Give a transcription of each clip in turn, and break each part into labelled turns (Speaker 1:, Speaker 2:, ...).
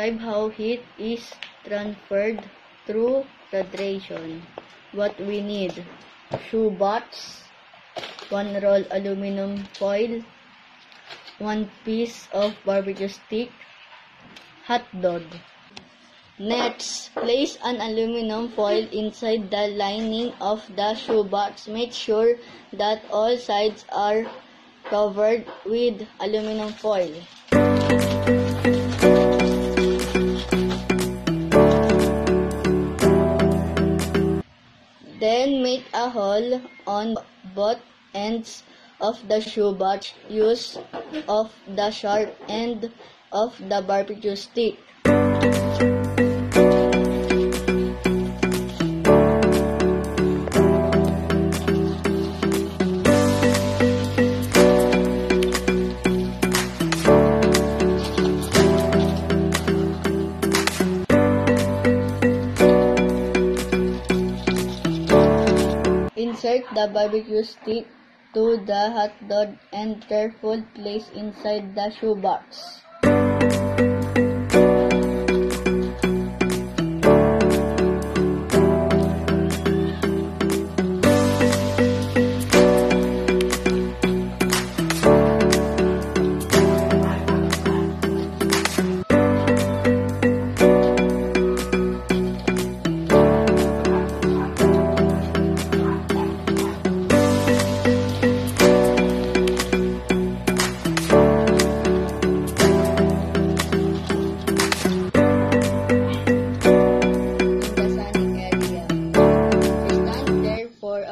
Speaker 1: Describe how heat is transferred through radiation. What we need. Shoe box, one roll aluminum foil, one piece of barbecue stick, hot dog. Next, place an aluminum foil inside the lining of the shoebox. Make sure that all sides are covered with aluminum foil. Then make a hole on both ends of the shoebox. Use of the sharp end of the barbecue stick. Insert the barbecue stick to the hot dog and careful place inside the shoebox.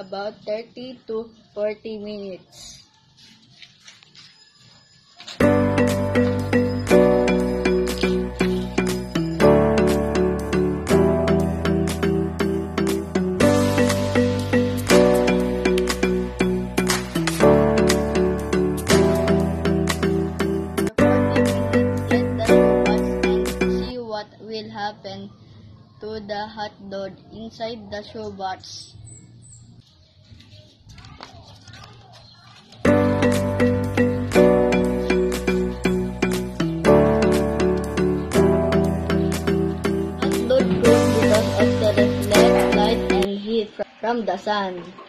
Speaker 1: About 30 to 40 minutes. Will happen to the hot dog inside the shoebox. From the sun.